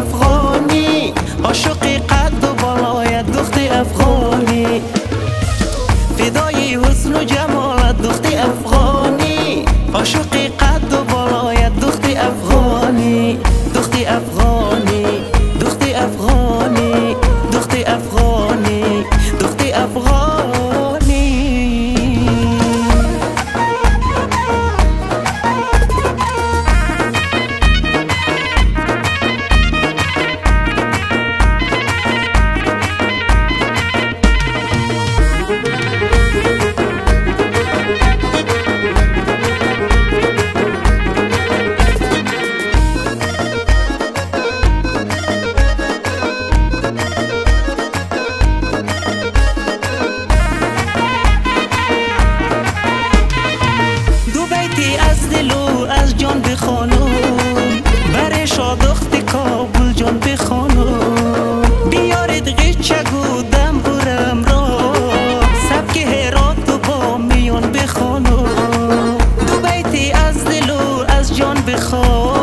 افغانی عاشقی قد و بالای دخت افغانی. فدای حسن و جمالت دخت افغانی عاشق خواهد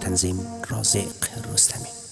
تنظیم رازق رستمی